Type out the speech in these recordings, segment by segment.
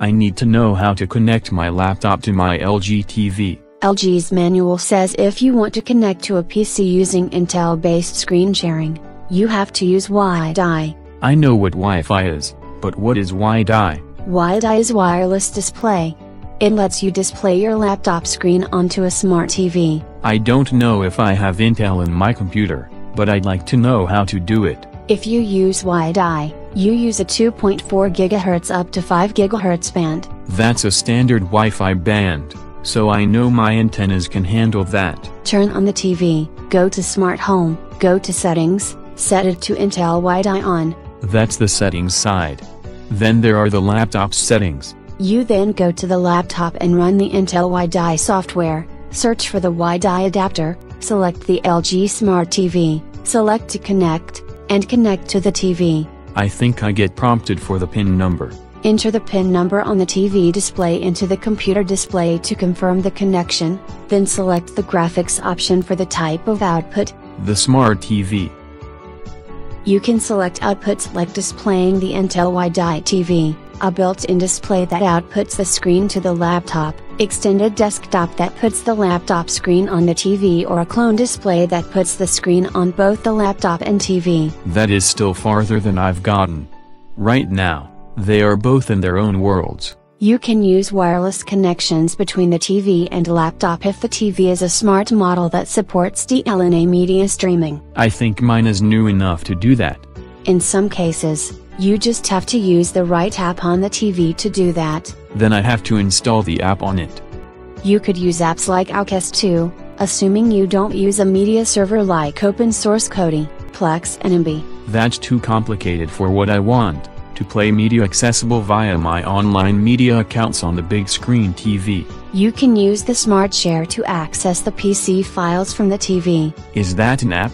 I need to know how to connect my laptop to my LG TV. LG's manual says if you want to connect to a PC using Intel-based screen sharing, you have to use WiDi. I know what Wi-Fi is, but what is WiDi? WiDi is wireless display. It lets you display your laptop screen onto a smart TV. I don't know if I have Intel in my computer, but I'd like to know how to do it. If you use WiDi, you use a 2.4 GHz up to 5 GHz band. That's a standard Wi-Fi band, so I know my antennas can handle that. Turn on the TV, go to Smart Home, go to Settings, set it to Intel WiDi on. That's the settings side. Then there are the laptop settings. You then go to the laptop and run the Intel WiDi software, search for the WiDi adapter, select the LG Smart TV, select to connect, and connect to the TV. I think I get prompted for the pin number. Enter the pin number on the TV display into the computer display to confirm the connection, then select the graphics option for the type of output. The Smart TV. You can select outputs like displaying the Intel WiDi TV, a built-in display that outputs the screen to the laptop, extended desktop that puts the laptop screen on the TV or a clone display that puts the screen on both the laptop and TV. That is still farther than I've gotten. Right now, they are both in their own worlds. You can use wireless connections between the TV and laptop if the TV is a smart model that supports DLNA media streaming. I think mine is new enough to do that. In some cases, you just have to use the right app on the TV to do that. Then I have to install the app on it. You could use apps like AllCast too, assuming you don't use a media server like open source Kodi, Plex and Emby. That's too complicated for what I want to play media accessible via my online media accounts on the big screen TV. You can use the Smart Share to access the PC files from the TV. Is that an app?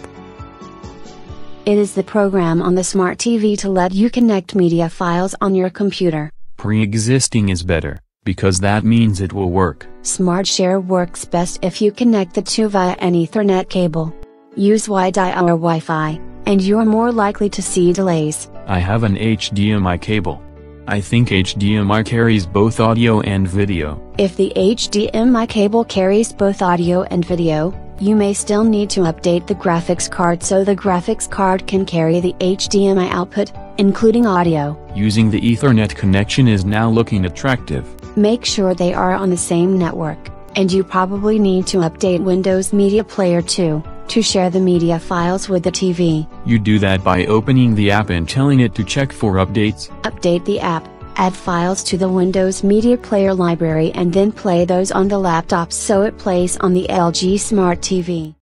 It is the program on the Smart TV to let you connect media files on your computer. Pre-existing is better, because that means it will work. Smart Share works best if you connect the two via an Ethernet cable. Use WiDi or Wi-Fi, and you're more likely to see delays. I have an HDMI cable. I think HDMI carries both audio and video. If the HDMI cable carries both audio and video, you may still need to update the graphics card so the graphics card can carry the HDMI output, including audio. Using the Ethernet connection is now looking attractive. Make sure they are on the same network, and you probably need to update Windows Media Player too to share the media files with the TV. You do that by opening the app and telling it to check for updates. Update the app, add files to the Windows Media Player library and then play those on the laptop so it plays on the LG Smart TV.